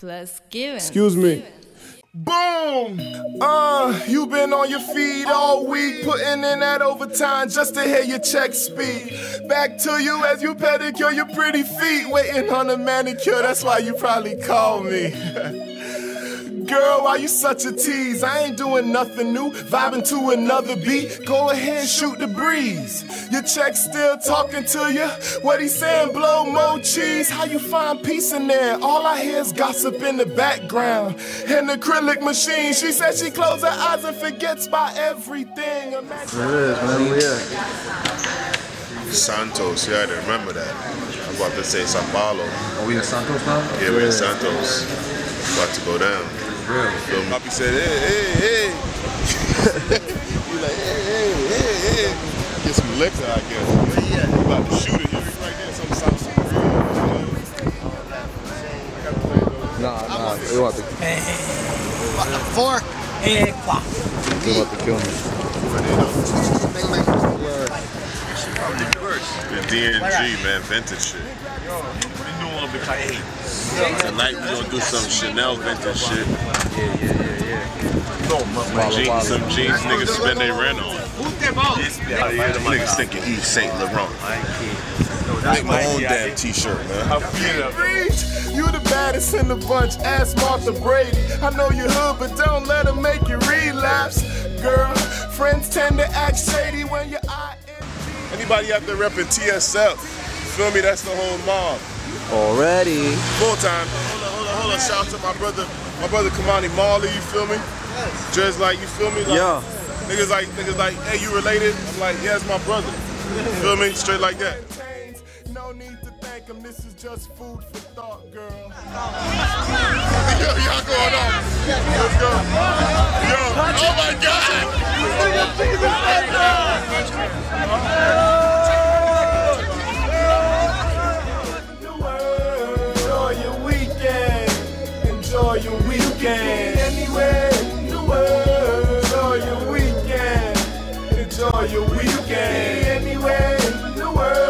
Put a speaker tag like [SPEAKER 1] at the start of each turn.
[SPEAKER 1] plus given.
[SPEAKER 2] Excuse me. Boom! Uh, you been on your feet all week, putting in that overtime just to hear your check speak. Back to you as you pedicure your pretty feet, waiting on a manicure. That's why you probably called me. Girl, why you such a tease? I ain't doing nothing new, vibing to another beat. Go ahead, shoot the breeze. Your check still talking to you. What he saying? Blow more cheese. How you find peace in there? All I hear is gossip in the background. An acrylic machine. She said she closed her eyes and forgets about everything.
[SPEAKER 3] There it is, man. We at.
[SPEAKER 4] Santos, yeah, I didn't remember that. I'm about to say Sao Paulo.
[SPEAKER 3] Are we in Santos now?
[SPEAKER 4] Yeah, we're in Santos. About to go down.
[SPEAKER 3] Real.
[SPEAKER 4] Feel me? Poppy said, hey, hey, hey. you like, hey, hey, hey, hey. Get some liquor, I guess. Yeah, yeah. You about to shoot it. You right there, some South Sea Grill. I got to play those.
[SPEAKER 3] Nah, nah. They about to,
[SPEAKER 5] Four. Eh, qua.
[SPEAKER 3] they about to kill me.
[SPEAKER 4] The D&G, man, vintage shit. Tonight we gonna do some Chanel vintage shit. Some jeans, some jeans niggas spend their rent on. Niggas thinking Yves Saint Laurent. Make my own damn t-shirt, man.
[SPEAKER 2] Reach, you the baddest in the bunch. Ask Marcia Brady. I know you hood, but don't let her make you relapse. Girl, friends tend to act shady when you're
[SPEAKER 4] Anybody out there repping TSF? Feel me? That's the whole mob.
[SPEAKER 3] Already.
[SPEAKER 4] Full time. Hold on, hold on, hold on. Shout out to my brother, my brother Ky-Mani Marley. You feel me? Just like you feel me? Like,
[SPEAKER 3] Yeah.
[SPEAKER 4] Niggas like niggas like, hey, you related? I'm like, yeah, it's my brother. You feel me? Straight like that.
[SPEAKER 2] No need to thank him. This is just food for thought, girl.
[SPEAKER 4] Yo, y'all going on? Let's go. Yo, oh my God! We can be anywhere in the world.